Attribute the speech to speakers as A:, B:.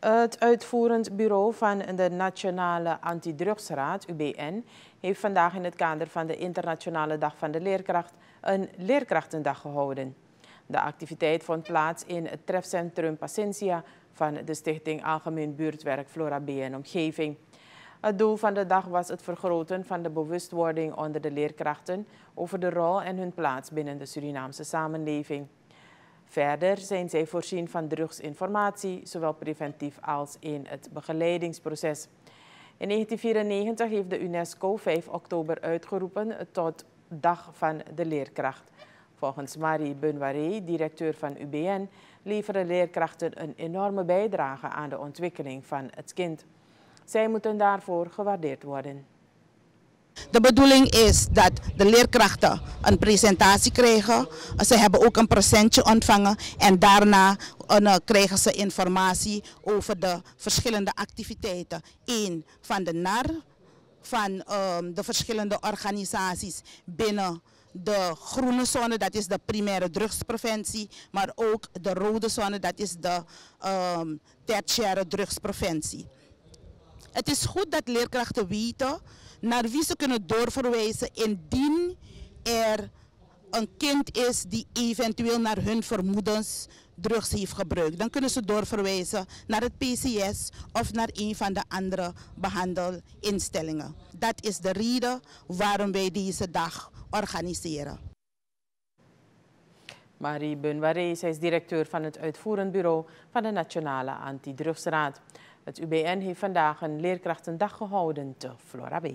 A: Het uitvoerend bureau van de Nationale Antidrugsraad, UBN, heeft vandaag in het kader van de Internationale Dag van de Leerkracht een Leerkrachtendag gehouden. De activiteit vond plaats in het trefcentrum Pacentia van de Stichting Algemeen Buurtwerk Flora B en Omgeving. Het doel van de dag was het vergroten van de bewustwording onder de leerkrachten over de rol en hun plaats binnen de Surinaamse samenleving. Verder zijn zij voorzien van drugsinformatie, zowel preventief als in het begeleidingsproces. In 1994 heeft de UNESCO 5 oktober uitgeroepen tot Dag van de Leerkracht. Volgens Marie Bunwaré, directeur van UBN, leveren leerkrachten een enorme bijdrage aan de ontwikkeling van het kind. Zij moeten daarvoor gewaardeerd worden.
B: De bedoeling is dat de leerkrachten een presentatie krijgen. Ze hebben ook een presentje ontvangen en daarna uh, krijgen ze informatie over de verschillende activiteiten. Eén van de NAR, van uh, de verschillende organisaties binnen de groene zone, dat is de primaire drugspreventie, maar ook de rode zone, dat is de um, tertiaire drugspreventie. Het is goed dat leerkrachten weten naar wie ze kunnen doorverwijzen indien er een kind is die eventueel naar hun vermoedens drugs heeft gebruikt. Dan kunnen ze doorverwijzen naar het PCS of naar een van de andere behandelinstellingen. Dat is de reden waarom wij deze dag organiseren.
A: Marie Bunwaré, zij is directeur van het uitvoerend bureau van de Nationale Antidrugsraad. Het UBN heeft vandaag een leerkrachtendag gehouden te Flora B.